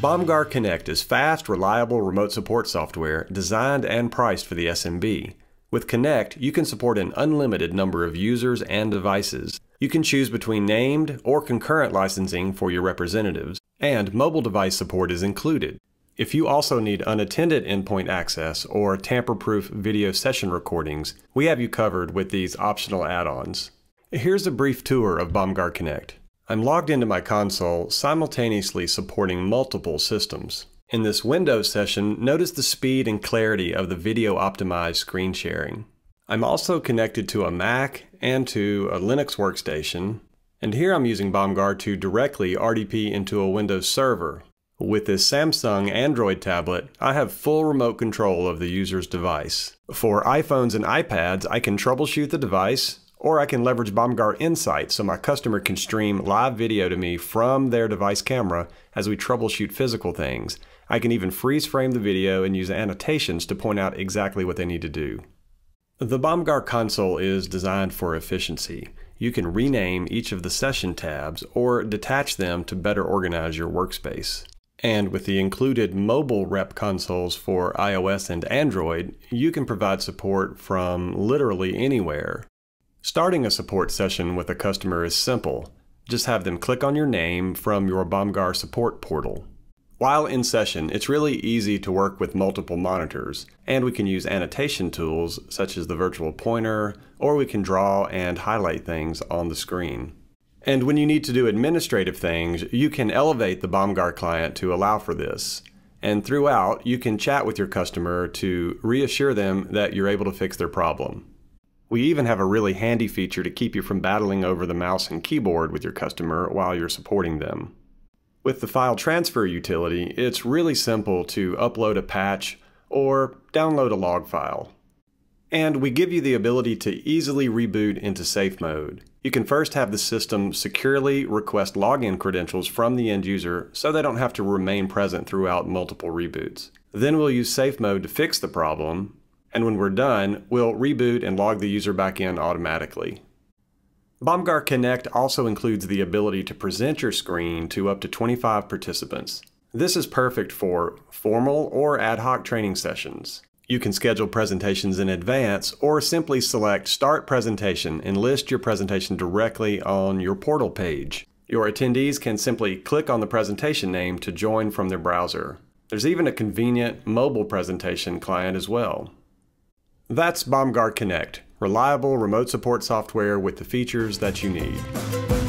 Bomgar Connect is fast, reliable remote support software designed and priced for the SMB. With Connect, you can support an unlimited number of users and devices. You can choose between named or concurrent licensing for your representatives, and mobile device support is included. If you also need unattended endpoint access or tamper-proof video session recordings, we have you covered with these optional add-ons. Here's a brief tour of Bomgar Connect. I'm logged into my console, simultaneously supporting multiple systems. In this Windows session, notice the speed and clarity of the video optimized screen sharing. I'm also connected to a Mac and to a Linux workstation, and here I'm using Bomgar to directly RDP into a Windows server. With this Samsung Android tablet, I have full remote control of the user's device. For iPhones and iPads, I can troubleshoot the device, or I can leverage Bomgar Insight so my customer can stream live video to me from their device camera as we troubleshoot physical things. I can even freeze frame the video and use annotations to point out exactly what they need to do. The Bomgar console is designed for efficiency. You can rename each of the session tabs or detach them to better organize your workspace. And with the included mobile rep consoles for iOS and Android, you can provide support from literally anywhere. Starting a support session with a customer is simple. Just have them click on your name from your Bomgar support portal. While in session, it's really easy to work with multiple monitors, and we can use annotation tools such as the virtual pointer, or we can draw and highlight things on the screen. And when you need to do administrative things, you can elevate the Bomgar client to allow for this. And throughout, you can chat with your customer to reassure them that you're able to fix their problem. We even have a really handy feature to keep you from battling over the mouse and keyboard with your customer while you're supporting them. With the file transfer utility, it's really simple to upload a patch or download a log file. And we give you the ability to easily reboot into safe mode. You can first have the system securely request login credentials from the end user so they don't have to remain present throughout multiple reboots. Then we'll use safe mode to fix the problem, and when we're done, we'll reboot and log the user back in automatically. Bomgar Connect also includes the ability to present your screen to up to 25 participants. This is perfect for formal or ad hoc training sessions. You can schedule presentations in advance or simply select Start Presentation and list your presentation directly on your portal page. Your attendees can simply click on the presentation name to join from their browser. There's even a convenient mobile presentation client as well. That's Bomgar Connect, reliable remote support software with the features that you need.